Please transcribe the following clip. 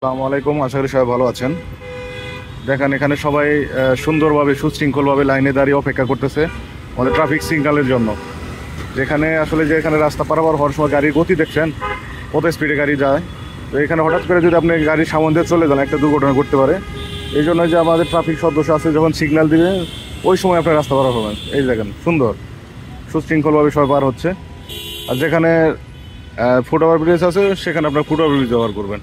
আসসালামু আলাইকুম, আশা করি সবাই ভালো আছেন। দেখেন, এখানে সবাই সুন্দরভাবে, সুশৃঙ্খলভাবে লাইনে দাঁড়িয়ে অপেক্ষা করতেছে আমাদের ট্রাফিক সিগন্যালের জন্য। যেখানে আসলে যে এখানে রাস্তা পারাবার হওয়ার সময় গাড়ির গতি দেখছেন, কত স্পিডে গাড়ি যায়। তো এখানে হঠাৎ করে যদি আপনি গাড়ির সামনে চলে যান, একটা দুর্ঘটনা ঘটতে পারে। এই জন্য যে আমাদের ট্রাফিক সদস্য আছে, যখন সিগন্যাল দিবে, ওই সময় আপনার রাস্তা পার হবেন। এই দেখেন, সুন্দর। সুশৃঙ্খলভাবে সবাই পার হচ্ছে। আর যেখানে ফুটওভার ব্রিজ আছে, সেখানে আপনার ফুটওভার ব্রিজ ব্যবহার করবেন।